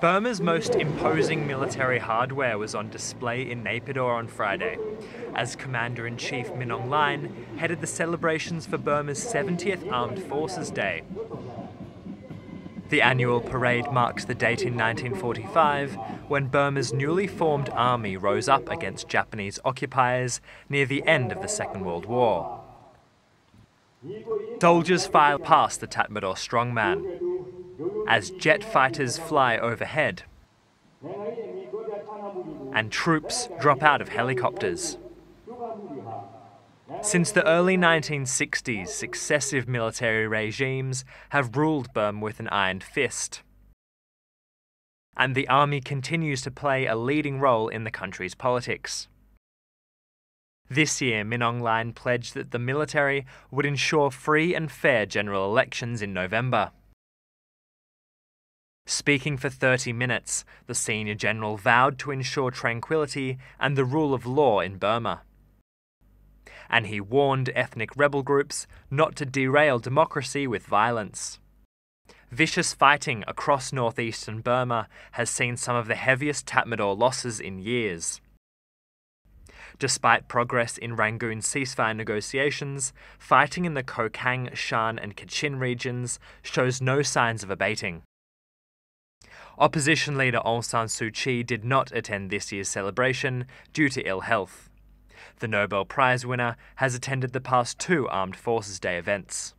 Burma's most imposing military hardware was on display in Naypyidaw on Friday, as Commander in Chief Min Aung Hlaing headed the celebrations for Burma's 70th Armed Forces Day. The annual parade marks the date in 1945 when Burma's newly formed army rose up against Japanese occupiers near the end of the Second World War. Soldiers file past the Tatmadaw strongman as jet fighters fly overhead and troops drop out of helicopters. Since the early 1960s, successive military regimes have ruled Burma with an iron fist. And the army continues to play a leading role in the country's politics. This year, Min Aung Hlaing pledged that the military would ensure free and fair general elections in November. Speaking for 30 minutes, the senior general vowed to ensure tranquility and the rule of law in Burma. And he warned ethnic rebel groups not to derail democracy with violence. Vicious fighting across northeastern Burma has seen some of the heaviest Tatmadaw losses in years. Despite progress in Rangoon ceasefire negotiations, fighting in the Kokang, Shan, and Kachin regions shows no signs of abating. Opposition leader Aung San Suu Kyi did not attend this year's celebration due to ill health. The Nobel Prize winner has attended the past two Armed Forces Day events.